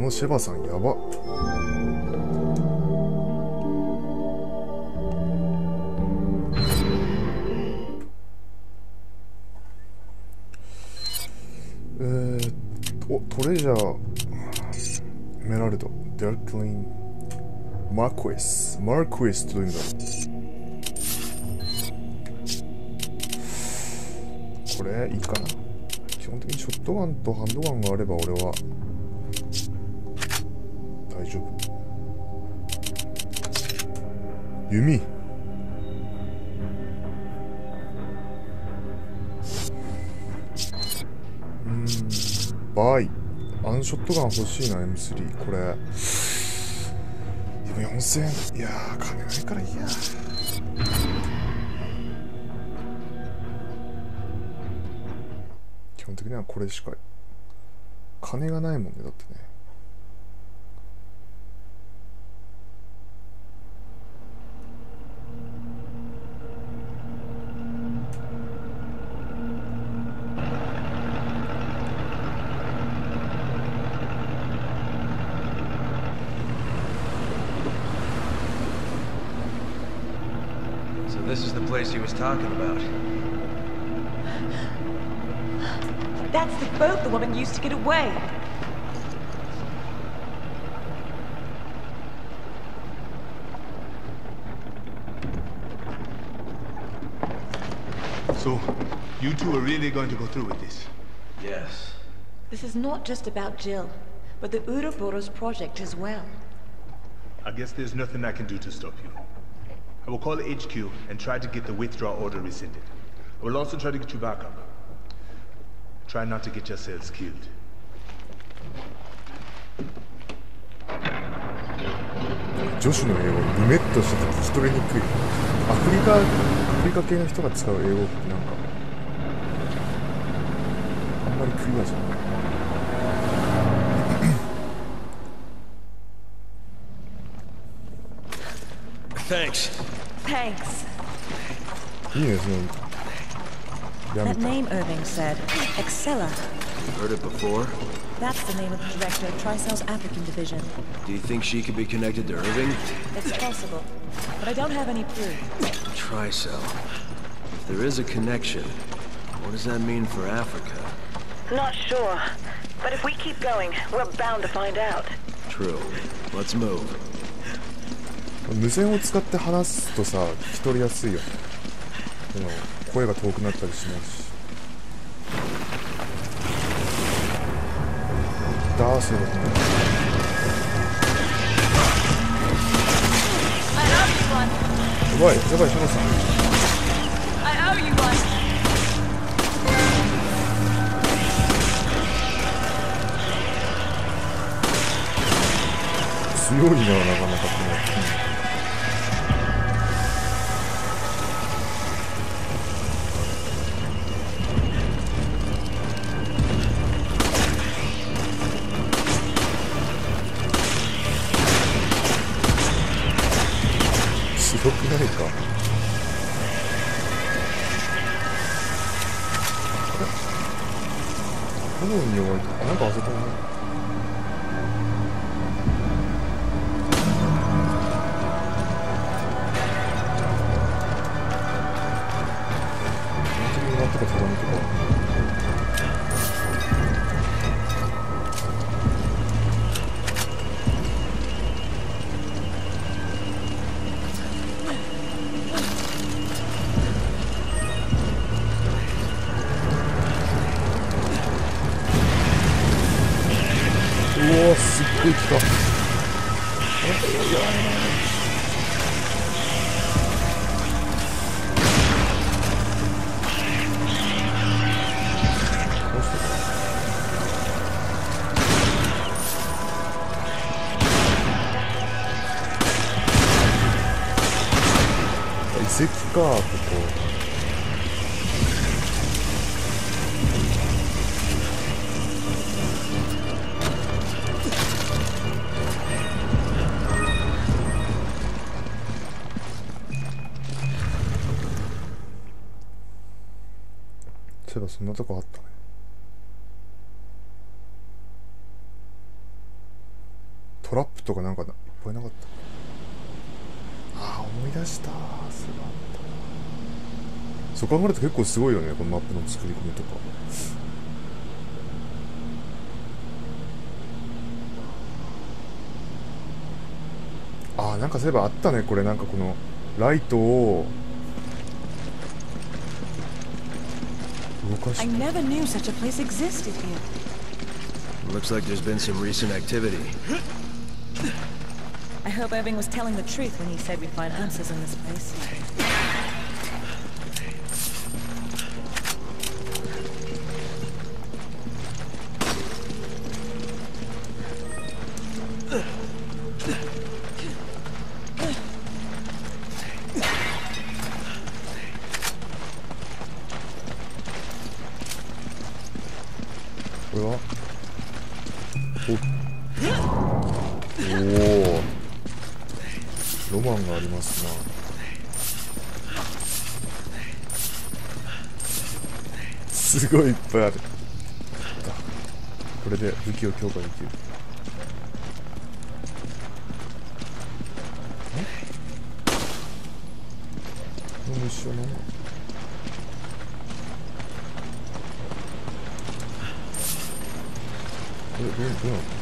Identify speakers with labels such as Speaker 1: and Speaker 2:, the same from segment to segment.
Speaker 1: このシェバさんやば。えー、おトレジャーメラルド。デルクリンマークエスマークエスってどういうんだ。これいいかな。基本的にショットガンとハンドガンがあれば俺は。弓うんバイアンショットガン欲しいな M3 これ今4000いやー金ないからいいや基本的にはこれしか金がないもんねだってね
Speaker 2: So this is the place he was talking about.
Speaker 3: That's the boat the woman used to get away.
Speaker 4: So, you two are really going to go through with this?
Speaker 2: Yes.
Speaker 3: This is not just about Jill, but the Ouroboros project as well.
Speaker 4: I guess there's nothing I can do to stop you. I will call HQ and try to get the withdrawal order rescinded. I will also try to get you back up. Try not to get yourselves killed.
Speaker 1: 女子の英語ぬめっとしてて聞き取りにくいアフリカアフリカ系の人が使う英語ってなんかあんまりクリアじゃない
Speaker 2: Thanks.
Speaker 3: Thanks.
Speaker 5: That name Irving said, Excella.
Speaker 2: Heard it before?
Speaker 5: That's the name of the director of Tricell's African division.
Speaker 2: Do you think she could be connected to Irving?
Speaker 5: It's possible, but I don't have any proof.
Speaker 2: Tricell. If there is a connection, what does that mean for Africa?
Speaker 3: Not sure, but if we keep going, we're bound to find out.
Speaker 2: True. Let's move.
Speaker 1: 無線を使って話すとさ聞き取りやすいよね。でも声が遠くなったりしないし。ダースのね
Speaker 3: I owe you one.
Speaker 1: やばいやばいシャノさん。強いななかなか。そんなとこあったね。トラップとかなんかいっぱいなかった。ああ思い出した。すごいあった。そう考えると結構すごいよねこのマップの作り込みとか。ああなんかそういえばあったねこれ。なんかこのライトを
Speaker 5: I never knew such a place existed here.
Speaker 2: Looks like there's been some recent activity.
Speaker 5: I hope Irving was telling the truth when he said we'd find answers in this place.
Speaker 1: すごいいっぱいある。これで武器を強化できる。え？この虫は何だこれどうどうなの？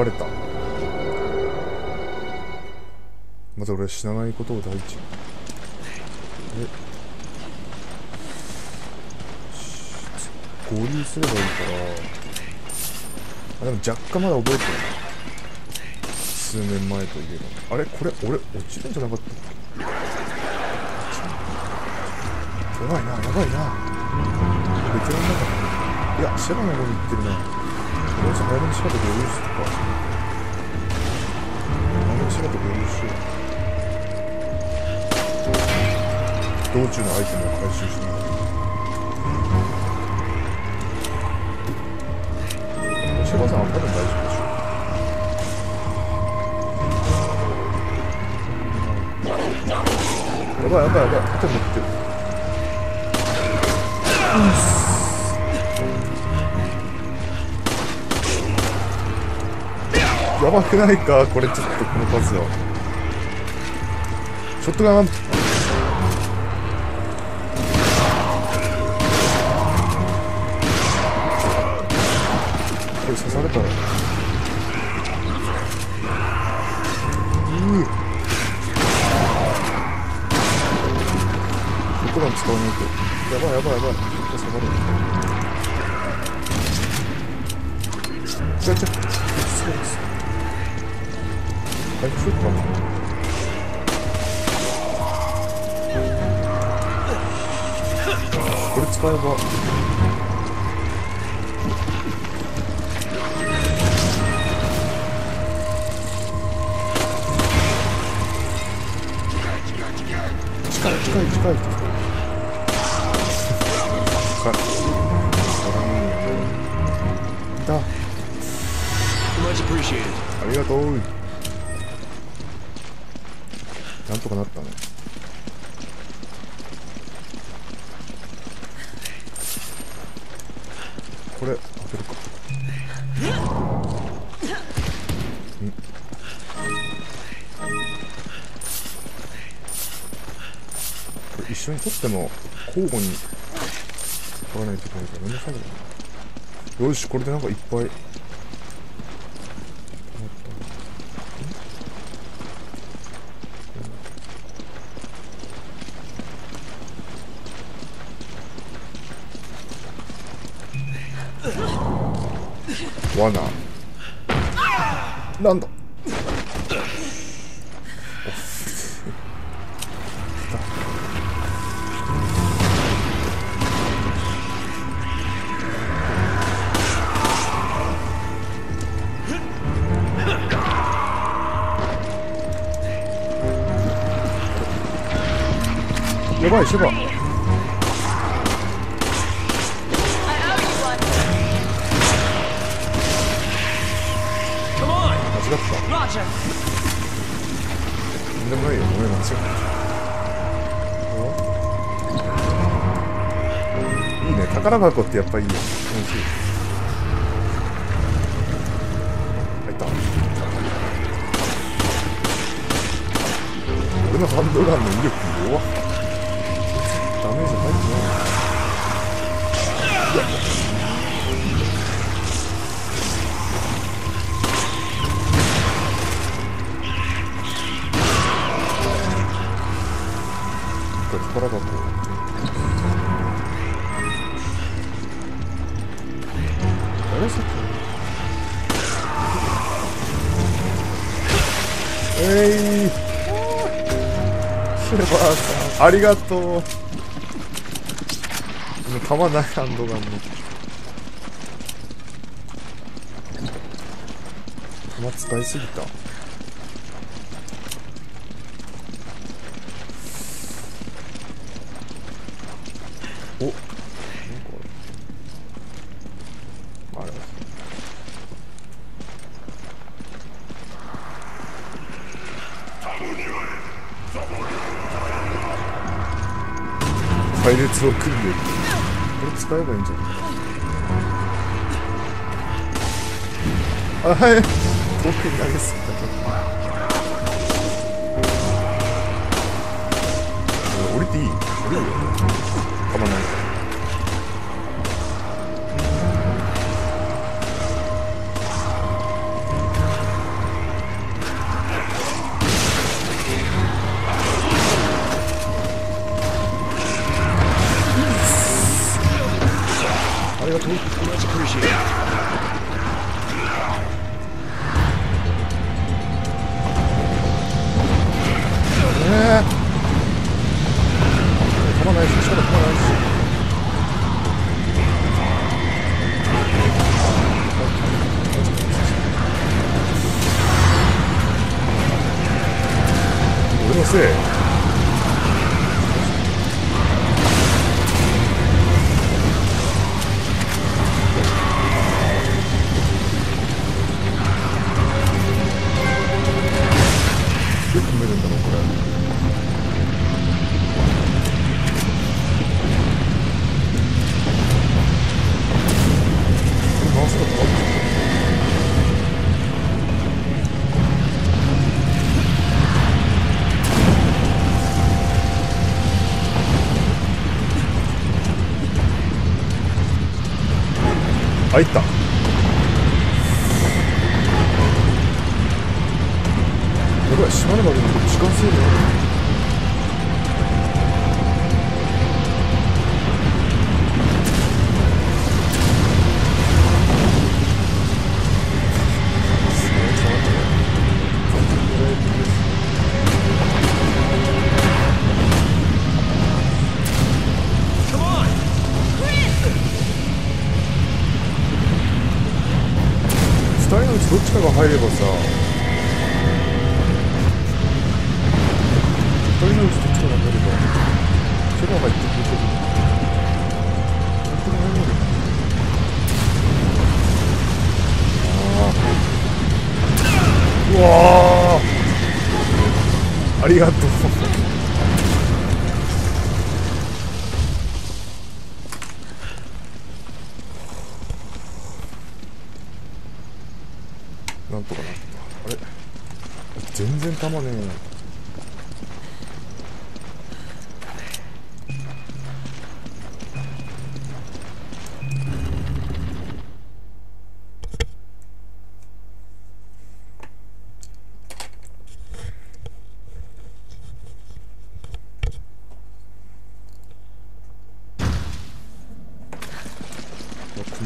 Speaker 1: 別れた。まず俺は死なないことを第一に。え？合流すればいいから。あでも若干まだ覚えてる。数年前といえば。あれ？これ？俺落ちるんじゃなかったやばいなやばいな。ベテランだから。いやシェラの方に行ってるな。とりあえず早めにシェラと合流するか早めにシェラと合流しよう道中のアイテムを回収しながらシェバさん。は多分大丈夫でしょうやばいやばいやばい盾持ってるやばくないか？これちょっとこの数は。ショットガン。これ刺されたらうーショットガン使わないと。やばいやばいやばい。絶対刺されるちょちょちょそう。です回復かなこれ使えば近い近い近い近いだ.ありがとうなんとかなったねこれ開けるか。ん。これ一緒に取っても交互に取らないといけないからめんどくさいよよしこれでなんかいっぱい。罠。なんだ。やばいシェバないよごめん間違えたいいね。宝箱ってやっぱいいよ。気持ちいい。入った。俺のハンドガンの威力弱っ。これ宝箱あれさっきえいシェバーさん。ありがとう。弾ないハンドガンの。弾使いすぎたおなんかあれ配列を組んでるこれ俺の入った。やばい閉まるまでに時間制限のうちどっ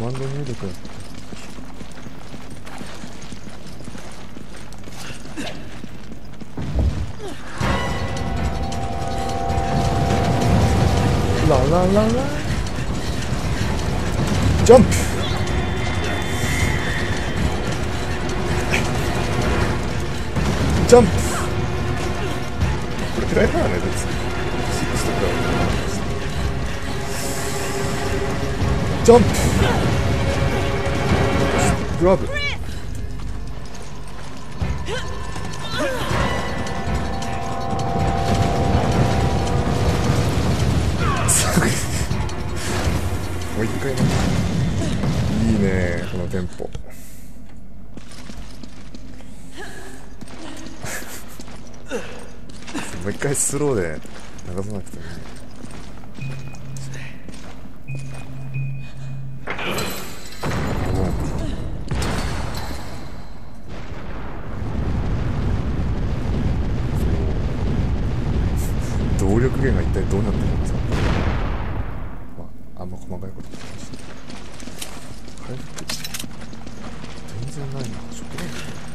Speaker 1: コマンド入力ララララジャンプもう一回いいねこのテンポ。もう一回スローで流さなくてもいい。動力源が一体どうなってるんですか。まああんま細かいこと言ってないし。回復全然ないなショ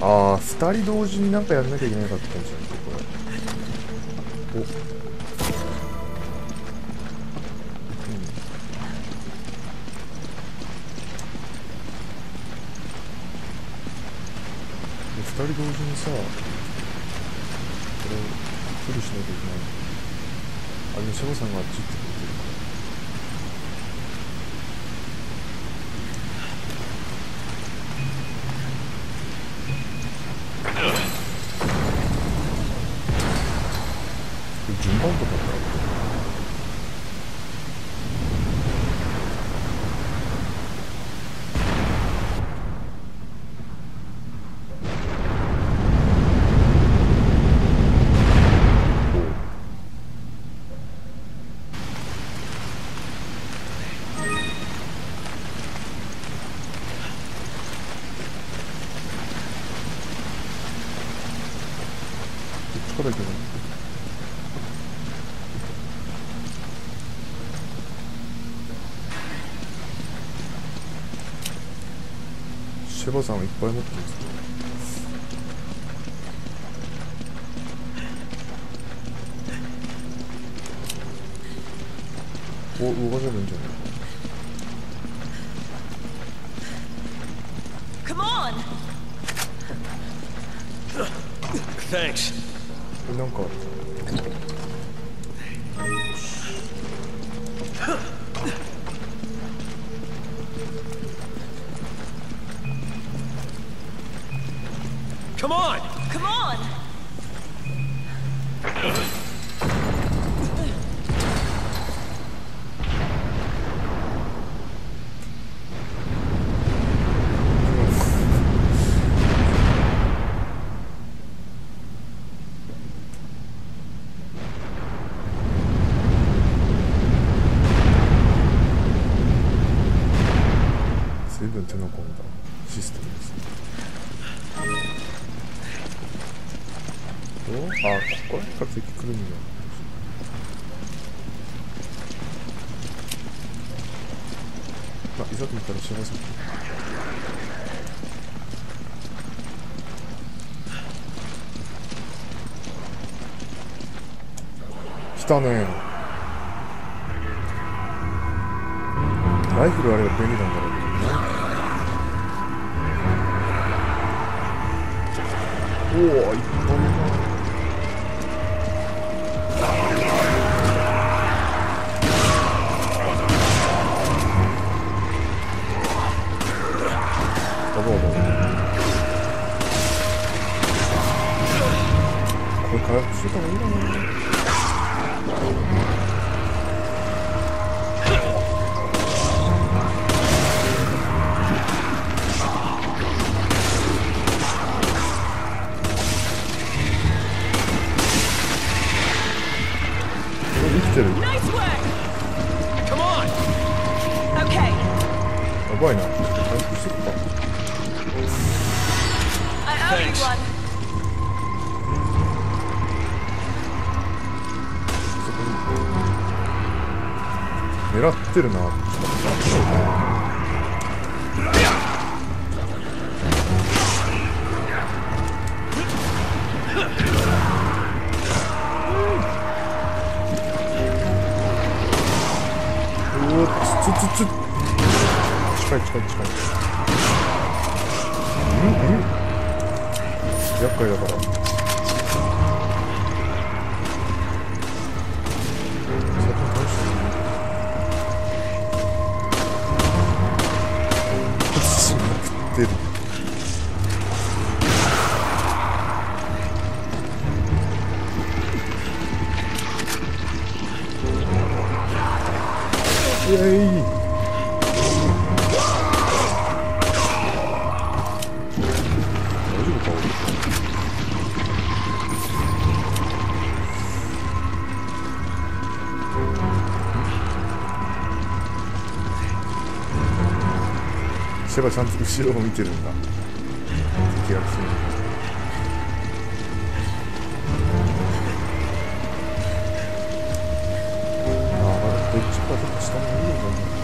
Speaker 1: ああ二人同時になんかやんなきゃいけなかったんじゃんこれおで二人同時にさこれを処理しなきゃいけない。あでもシャバさんがあっち行ってくれてるからこれ順番とかってあるおうどっちから行けばいいのシェバさんはいっぱい持ってるんですお動かせるんじゃない？なんかたねライフルあれば便利なんだろうけどね。おおいっぱいこれ回復してた方がいいかな。てる。や狙ってるな。つつつ。つ近い近い近いうんうん厄介だから最近倒してる死にまくってるイエイ俺シェバちゃんと後ろを見てるんだ。敵が来てる。ああまだこっちかどっか下もいるのかな